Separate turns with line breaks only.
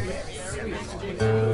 はい